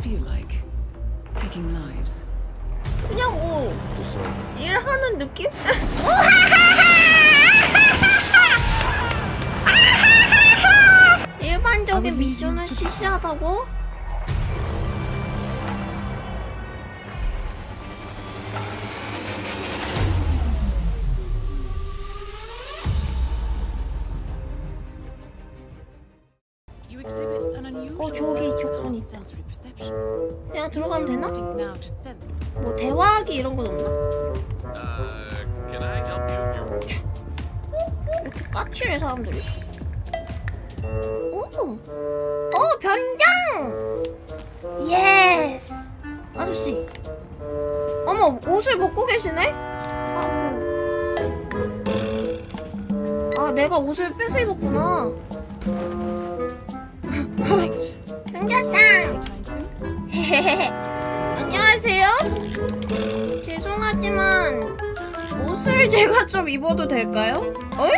feel like taking lives? 그냥 뭐 일하는 느낌? 일반적인 미션을 시시하다고? 어 저기 조건 reception. 내가 들어가면 되나? 뭐 대화하기 이런 건 없나? Your 이렇게 까칠해 사람들이. 오, 어 변장. Yes. 아저씨. 어머 옷을 벗고 계시네? 아, 뭐. 아 내가 옷을 뺏어 입었구나. 숨겼다. 안녕하세요. 죄송하지만 옷을 제가 좀 입어도 될까요? 어이?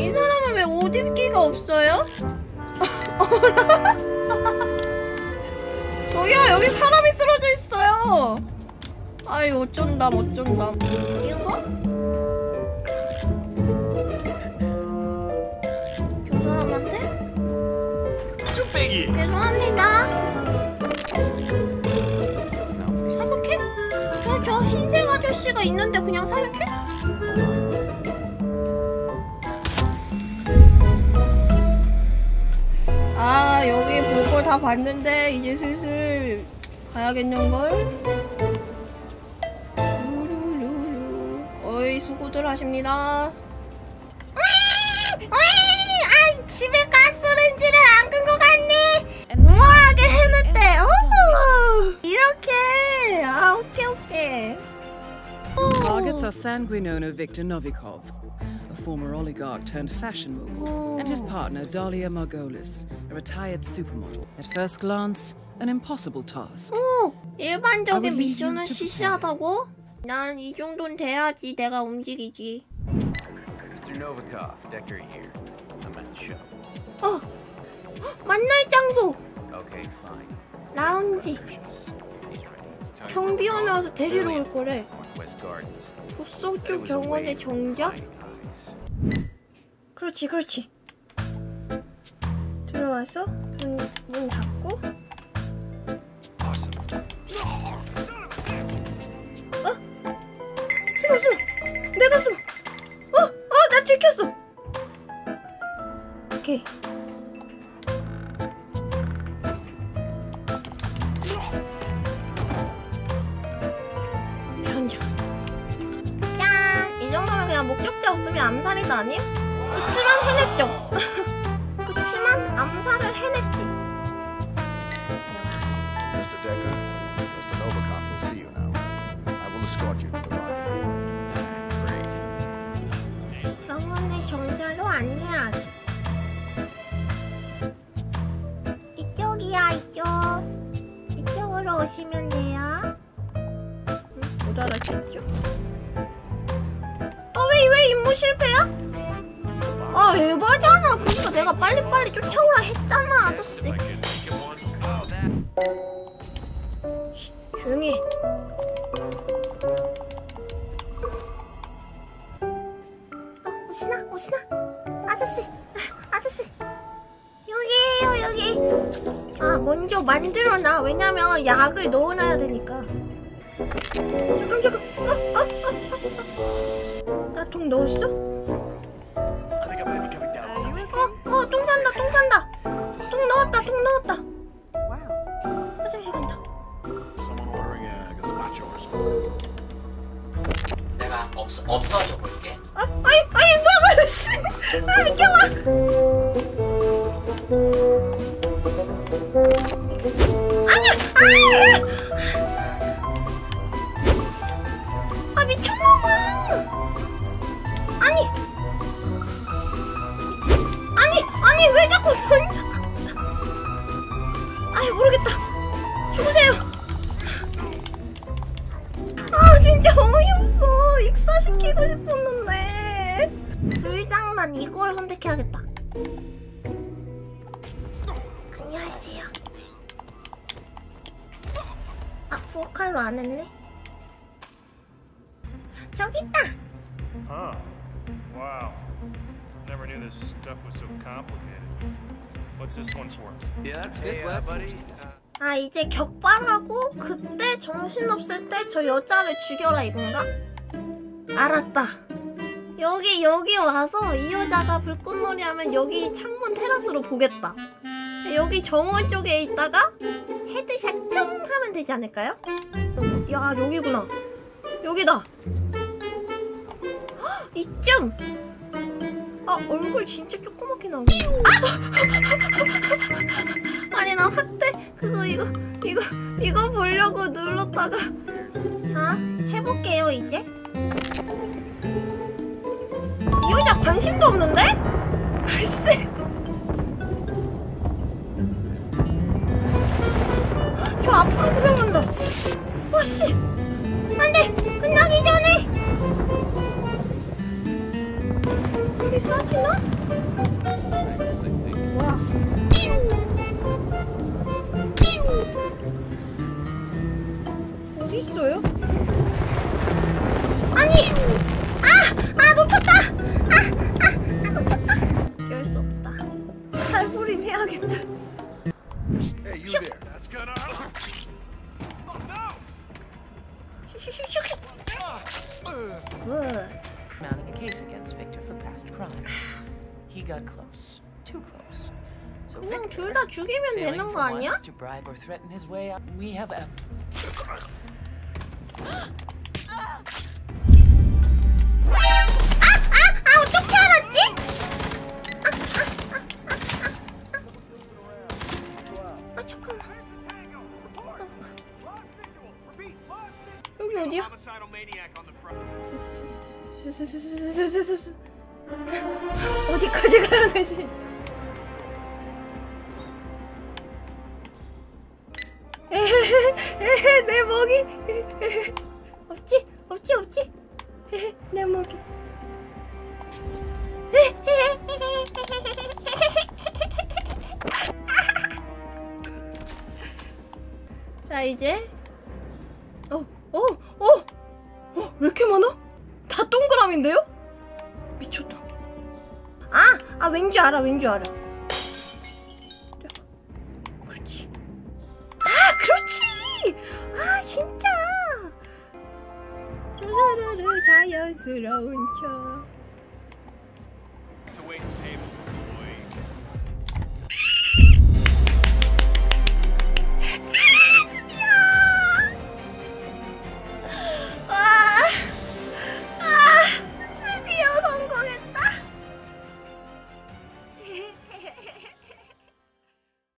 이 사람은 왜 옷 입기가 없어요? 저기요 여기 사람이 쓰러져 있어요. 아이 어쩐담 어쩐담. 이거? 아저씨가 있는데 그냥 사격해? 아 여기 볼 걸 다 봤는데 이제 슬슬 가야겠는걸? 어이 수고들 하십니다. 아이 집에 가스레인지를 안끈것 같네. Are sanguine owner Viktor Novikov, a former oligarch turned fashion mogul, and his partner Dalia Margolis, a retired supermodel. At first glance, an impossible task. 오 일반적인 to 시시하다고? 난 이 정도는 돼야지 내가 움직이지. Mr. Novikov, Decker here. I'm at the show. 어 만날 장소 Okay, fine. 라운지. 경비원이 와서 데리러 올 거래. 북서쪽 병원의 정자? 그렇지 그렇지. 들어와서 문, 문 닫고. Awesome. 숨어 숨어. 내가 숨어. 어 어 나 들켰어. 오케이. 현장 정도면 그냥 목적지 없으면 암살이다 아님? 그치만 해냈죠 그치만 암살을 해냈지 Mr. Decker, Mr. Novikov will see you now. I will escort you to the body. Great. 병원의 정자로 안내하기 이쪽이야 이쪽 이쪽으로 오시면 돼요 응? 못 알아듣죠? 임무 실패야? 아 에바잖아 그러니까 내가 빨리빨리 쫓아오라 했잖아 아저씨. 쉿, 조용히 해 어, 오시나? 오시나? 아저씨, 아, 아저씨. 여기에요, 여기. 아, 먼저 만들어놔. 왜냐면 약을 넣어놔야 되니까. 잠깐, 잠깐. 아, 아, coming down with something. 어, 어, 똥 산다, 똥 산다. 통 넣었다, 통 넣었다. 화장실 간다. 내가 없, 없어져 볼게. 아, 아이, 아이, 뭐야, 씨. 아, 비켜봐. 아니야, 아이. 난 이걸 선택해야겠다 안녕하세요 부엌칼로 안 했네. 저기 있다. Huh. Wow. Never knew this stuff was so complicated. What's this one for? Yeah, that's good, uh, buddy. 아 이제 격발하고 그때 정신 없을 때 저 여자를 죽여라 이건가? 알았다. 여기 여기 와서 이 여자가 불꽃놀이 하면 여기 창문 테라스로 보겠다. 여기 정원 쪽에 있다가 headshot 뿅 하면 되지 않을까요? 야 여기구나. 여기다. 헉, 이쯤. 아 얼굴 진짜 조그맣게 나오네. 아! 아니 나 확대 그거 이거 이거 이거 보려고 눌렀다가 자 해볼게요 이제. 관심도 없는데? 아씨. 저 앞으로 구경한다. 와씨. 안돼 끝나기 전에. 이게 싸지나? 뭐야? 어디 있어요? 아니! 칼부림 해야겠다. Hey, you there. That's gonna. 슉슉슉슉. 굿. mounting a case against Victor for past crimes. He got close, too close. So 그냥 Victor, 둘 다 죽이면 failing 되는 for 거 아니야? once to bribe or threaten his way out, we have a 아 어디야? 어디까지 가야 되지? 내 먹이. 없지? 없지? 없지? 내 먹이. 자 이제. 어어어어 왜 이렇게 많아? 다 동그라미인데요? 미쳤다. 아, 아 왠지 알아, 왠지 알아. 그렇지. 아, 그렇지. 아, 진짜. 자연스러운 척.